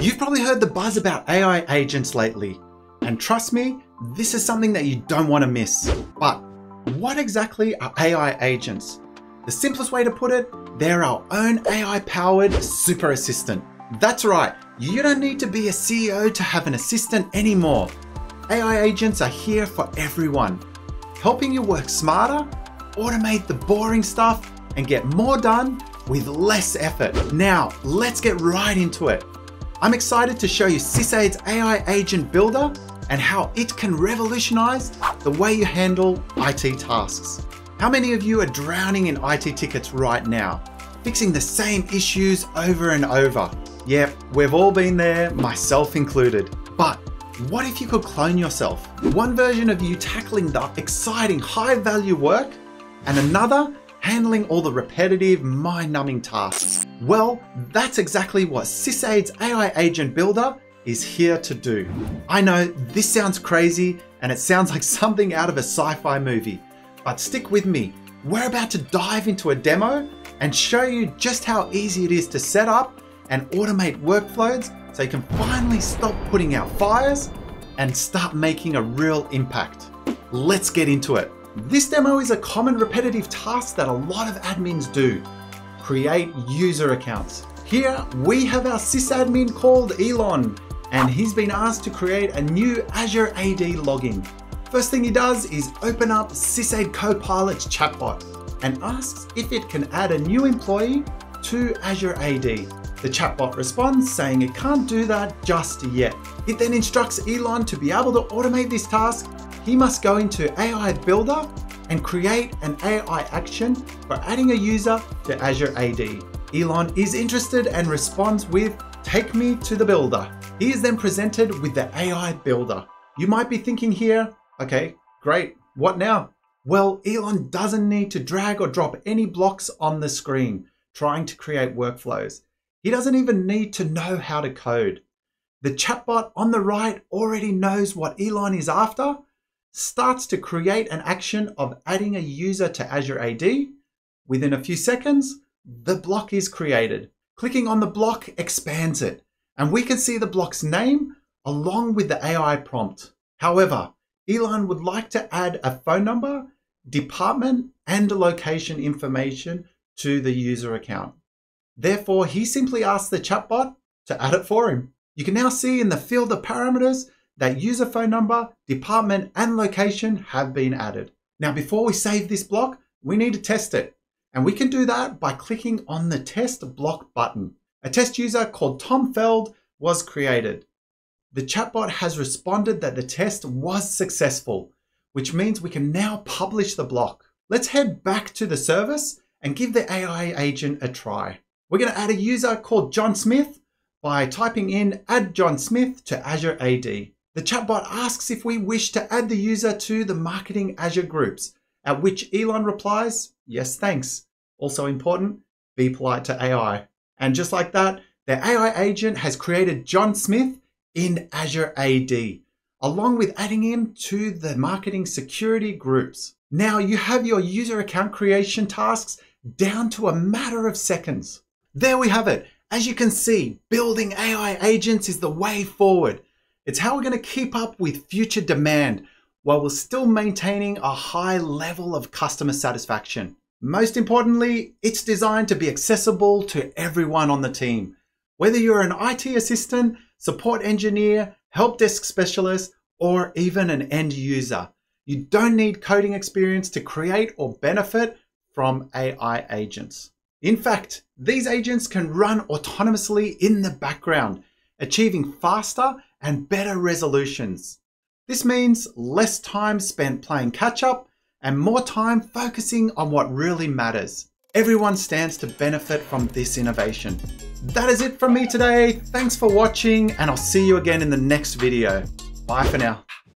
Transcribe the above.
You've probably heard the buzz about AI agents lately, and trust me, this is something that you don't want to miss. But what exactly are AI agents? The simplest way to put it, they're our own AI powered super assistant. That's right, you don't need to be a CEO to have an assistant anymore. AI agents are here for everyone, helping you work smarter, automate the boring stuff, and get more done with less effort. Now, let's get right into it. I'm excited to show you SysAid's AI Agent Builder and how it can revolutionize the way you handle IT tasks. How many of you are drowning in IT tickets right now, fixing the same issues over and over? Yep, we've all been there, myself included. But what if you could clone yourself? One version of you tackling the exciting high value work and another handling all the repetitive, mind-numbing tasks. Well, that's exactly what SysAid's AI Agent Builder is here to do. I know this sounds crazy and it sounds like something out of a sci-fi movie, but stick with me. We're about to dive into a demo and show you just how easy it is to set up and automate workflows so you can finally stop putting out fires and start making a real impact. Let's get into it. This demo is a common repetitive task that a lot of admins do. Create user accounts. Here we have our sysadmin called Elon and he's been asked to create a new Azure AD login. First thing he does is open up SysAid Copilot's chatbot and asks if it can add a new employee to Azure AD. The chatbot responds saying it can't do that just yet. It then instructs Elon to be able to automate this task he must go into AI Builder and create an AI action for adding a user to Azure AD. Elon is interested and responds with, take me to the builder. He is then presented with the AI Builder. You might be thinking here, okay, great, what now? Well, Elon doesn't need to drag or drop any blocks on the screen trying to create workflows. He doesn't even need to know how to code. The chatbot on the right already knows what Elon is after starts to create an action of adding a user to Azure AD. Within a few seconds, the block is created. Clicking on the block expands it, and we can see the block's name along with the AI prompt. However, Elon would like to add a phone number, department, and location information to the user account. Therefore, he simply asks the chatbot to add it for him. You can now see in the field of parameters that user phone number, department, and location have been added. Now, before we save this block, we need to test it. And we can do that by clicking on the test block button. A test user called Tom Feld was created. The chatbot has responded that the test was successful, which means we can now publish the block. Let's head back to the service and give the AI agent a try. We're going to add a user called John Smith by typing in add John Smith to Azure AD. The chatbot asks if we wish to add the user to the marketing Azure groups, at which Elon replies, yes, thanks. Also important, be polite to AI. And just like that, the AI agent has created John Smith in Azure AD, along with adding him to the marketing security groups. Now you have your user account creation tasks down to a matter of seconds. There we have it. As you can see, building AI agents is the way forward. It's how we're going to keep up with future demand while we're still maintaining a high level of customer satisfaction. Most importantly, it's designed to be accessible to everyone on the team. Whether you're an IT assistant, support engineer, help desk specialist, or even an end user, you don't need coding experience to create or benefit from AI agents. In fact, these agents can run autonomously in the background, achieving faster and better resolutions. This means less time spent playing catch up and more time focusing on what really matters. Everyone stands to benefit from this innovation. That is it from me today. Thanks for watching and I'll see you again in the next video. Bye for now.